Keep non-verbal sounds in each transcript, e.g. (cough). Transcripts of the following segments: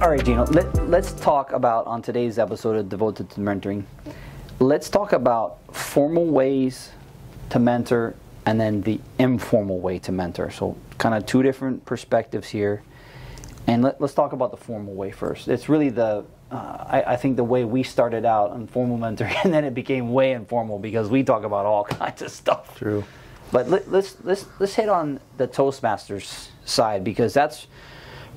All right, Geno, let, let's talk about on today's episode of Devoted to Mentoring. Let's talk about formal ways to mentor and then the informal way to mentor. So, kind of two different perspectives here. And let, us talk about the formal way first. It's really the, uh, I, I, think, the way we started out on formal mentoring, (laughs) and then it became way informal because we talk about all (laughs) kinds of stuff. True. But let, let's let's let's hit on the Toastmasters side because that's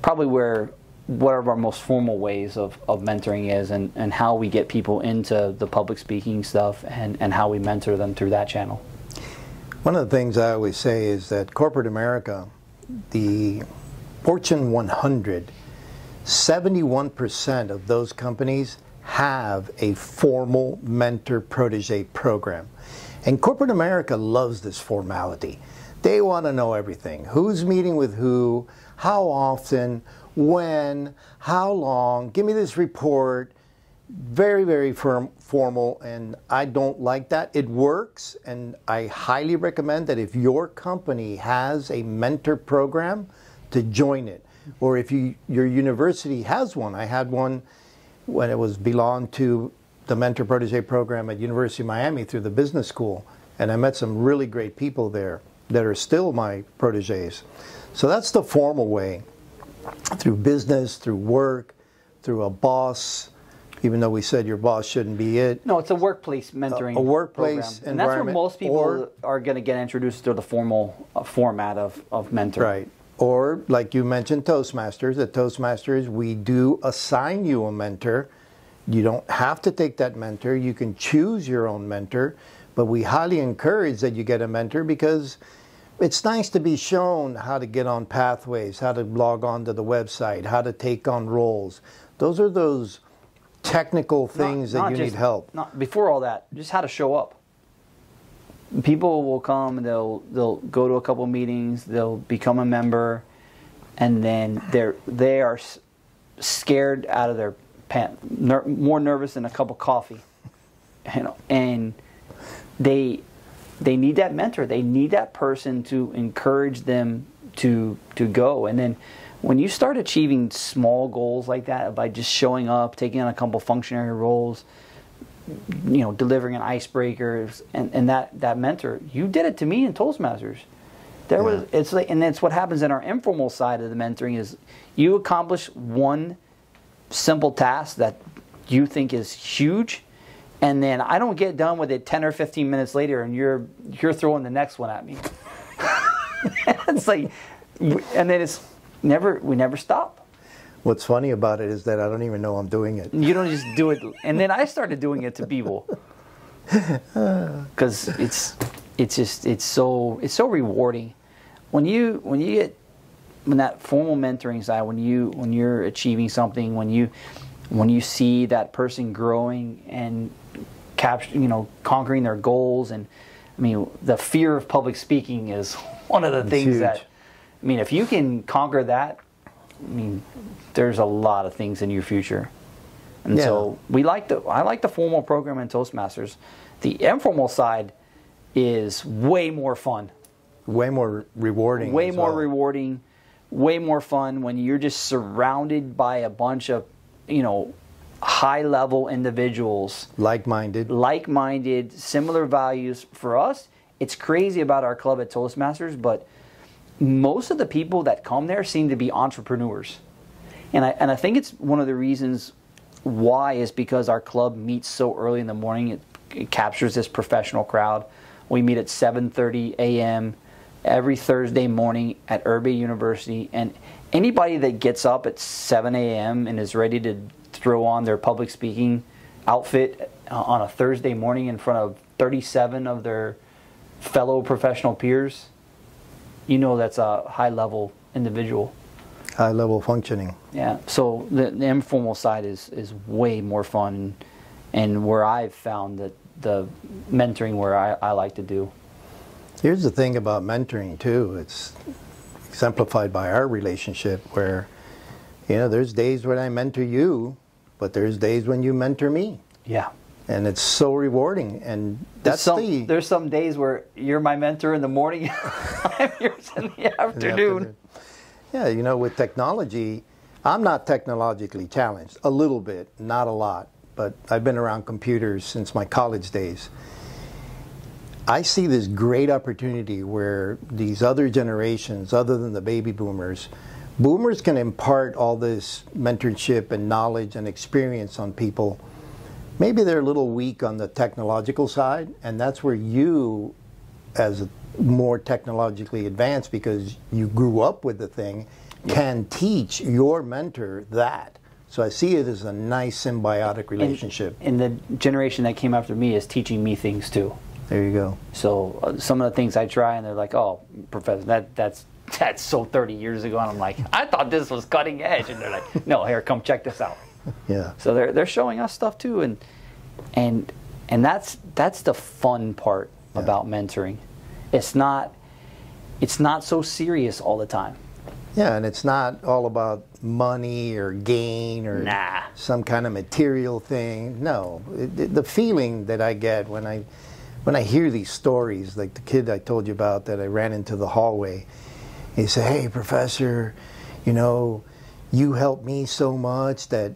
probably where what are our most formal ways of, of mentoring is and, and how we get people into the public speaking stuff and, and how we mentor them through that channel. One of the things I always say is that corporate America, the Fortune 100, 71% of those companies have a formal mentor protege program. And corporate America loves this formality. They want to know everything. Who's meeting with who, how often, when, how long, give me this report. Very, very firm, formal, and I don't like that. It works, and I highly recommend that if your company has a mentor program, to join it. Or if you, your university has one, I had one when it was belonged to the mentor protege program at University of Miami through the business school, and I met some really great people there that are still my proteges. So that's the formal way through business, through work, through a boss, even though we said your boss shouldn't be it. No, it's a workplace mentoring. A, a workplace program. And that's where most people or, are going to get introduced to the formal uh, format of, of mentoring. Right. Or, like you mentioned, Toastmasters. At Toastmasters, we do assign you a mentor. You don't have to take that mentor. You can choose your own mentor. But we highly encourage that you get a mentor because it's nice to be shown how to get on pathways, how to log on to the website, how to take on roles. Those are those technical things not, that not you just, need help. Not, before all that, just how to show up. People will come they'll they'll go to a couple meetings, they'll become a member, and then they're they are scared out of their pants, ner- more nervous than a cup of coffee, you know, and they they need that mentor. They need that person to encourage them to to go. And then when you start achieving small goals like that by just showing up, taking on a couple functionary roles, you know, delivering an icebreaker, and, and that that mentor, you did it to me in Toastmasters. There yeah. was it's like, and it's what happens in our informal side of the mentoring is you accomplish one simple task that you think is huge and then I don't get done with it 10 or 15 minutes later and you're you're throwing the next one at me. (laughs) it's like and then it's never we never stop. What's funny about it is that I don't even know I'm doing it. You don't just do it and then I started doing it to people. (laughs) Cuz it's it's just it's so it's so rewarding when you when you get when that formal mentoring side when you when you're achieving something when you when you see that person growing and capture, you know, conquering their goals. And I mean, the fear of public speaking is (laughs) one of the things huge. that, I mean, if you can conquer that, I mean, there's a lot of things in your future. And yeah. so we like the, I like the formal program in Toastmasters. The informal side is way more fun. Way more rewarding. Way more well. rewarding. Way more fun when you're just surrounded by a bunch of, you know, high level individuals. Like minded. Like minded, similar values. For us, it's crazy about our club at Toastmasters, but most of the people that come there seem to be entrepreneurs. And I, and I think it's one of the reasons why is because our club meets so early in the morning. It, it captures this professional crowd. We meet at 7:30 a.m. every Thursday morning at Irby University, and anybody that gets up at 7 a.m. and is ready to throw on their public speaking outfit uh, on a Thursday morning in front of 37 of their fellow professional peers, you know that's a high level individual. High level functioning. Yeah. So the, the informal side is, is way more fun and where I've found that the mentoring where I, I like to do. Here's the thing about mentoring too. It's exemplified by our relationship where, you know, there's days when I mentor you but there's days when you mentor me. Yeah. And it's so rewarding. And that's there's some, the. There's some days where you're my mentor in the morning, (laughs) I'm yours in the afternoon. Yeah, you know, with technology, I'm not technologically challenged, a little bit, not a lot, but I've been around computers since my college days. I see this great opportunity where these other generations, other than the baby boomers, boomers can impart all this mentorship and knowledge and experience on people. Maybe they're a little weak on the technological side, and that's where you, as a more technologically advanced because you grew up with the thing, can teach your mentor that. So I see it as a nice symbiotic relationship. And, and the generation that came after me is teaching me things too. There you go. So uh, some of the things I try, and they're like, "Oh, professor, that that's that's so 30 years ago," and I'm like, "I thought this was cutting edge," and they're like, "No, here, come check this out." Yeah. So they're they're showing us stuff too, and and and that's that's the fun part Yeah. about mentoring. It's not it's not so serious all the time. Yeah, and it's not all about money or gain or Nah. some kind of material thing. No, it, it- the feeling that I get when I when I hear these stories, like the kid I told you about that I ran into the hallway, he said, "Hey, professor, you know, you helped me so much that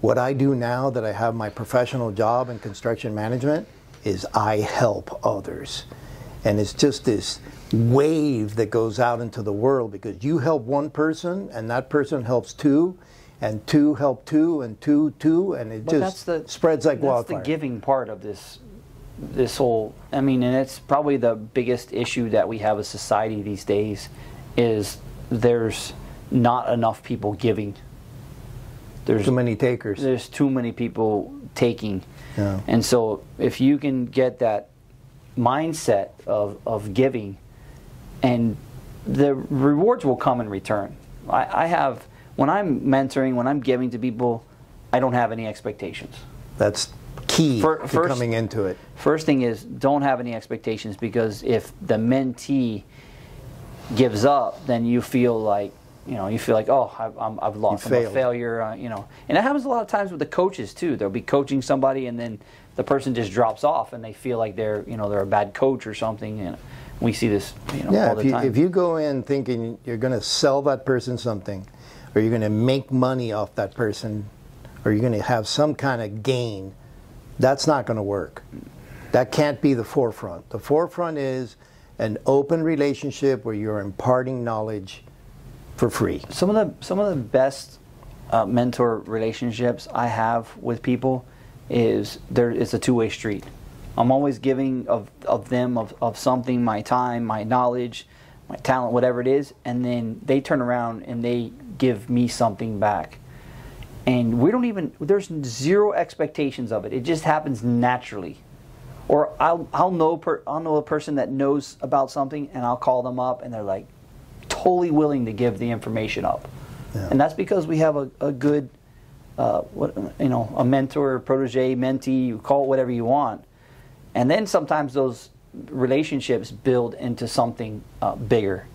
what I do now that I have my professional job in construction management is I help others." And it's just this wave that goes out into the world because you help one person and that person helps two and two help two and two two and it But just that's the spreads like that's wildfire. the giving part of this this whole I mean and it's probably the biggest issue that we have as society these days is there's not enough people giving. There's Too many takers. there's too many people taking. Yeah. And so if you can get that mindset of, of giving and the rewards will come in return. I, I have when I'm mentoring, when I'm giving to people, I don't have any expectations. That's key to first- coming into it. First thing is don't have any expectations because if the mentee gives up, then you feel like you know you feel like oh I've, I'm, I've lost, I'm a failure, uh, you know. And it happens a lot of times with the coaches too. They'll be coaching somebody and then the person just drops off and they feel like they're you know they're a bad coach or something. And we see this you know Yeah, all if the you, time. if you go in thinking you're going to sell that person something, or you're going to make money off that person, or you're going to have some kind of gain, that's not going to work. That can't be the forefront. The forefront is an open relationship where you're imparting knowledge for free. some of the some of the best uh, mentor relationships I have with people is there it's a two way street. I'm always giving of, of them of, of something, my time, my knowledge, my talent, whatever it is, and then they turn around and they give me something back. And we don't even there's zero expectations of it. It just happens naturally. Or I'll I'll know per, I'll know a person that knows about something and I'll call them up and they're like totally willing to give the information up. Yeah. And that's because we have a, a good, uh, what you know, a mentor, protege, mentee, you call it whatever you want. And then sometimes those relationships build into something uh, bigger.